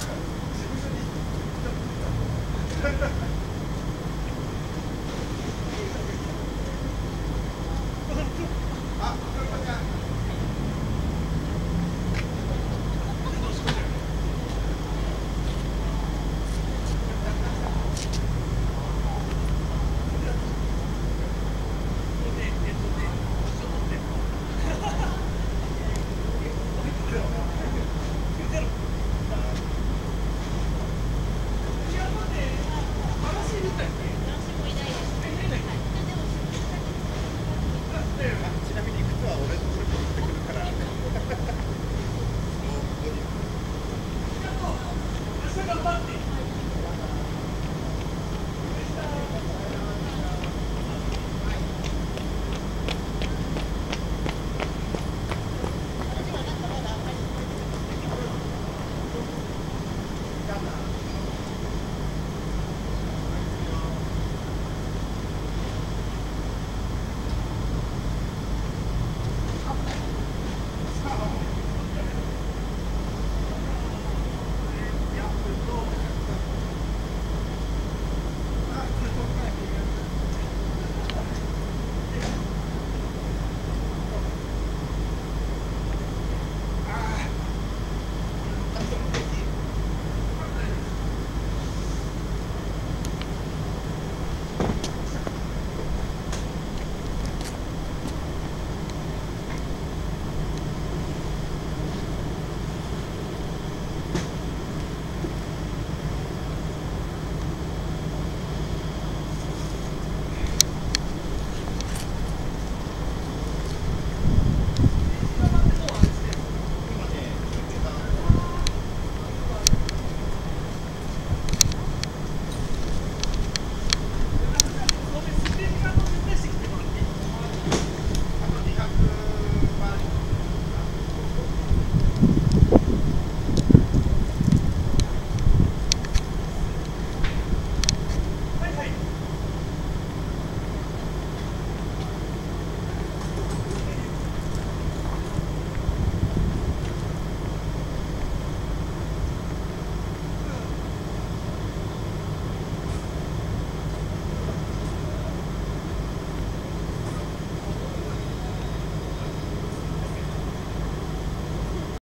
Yeah.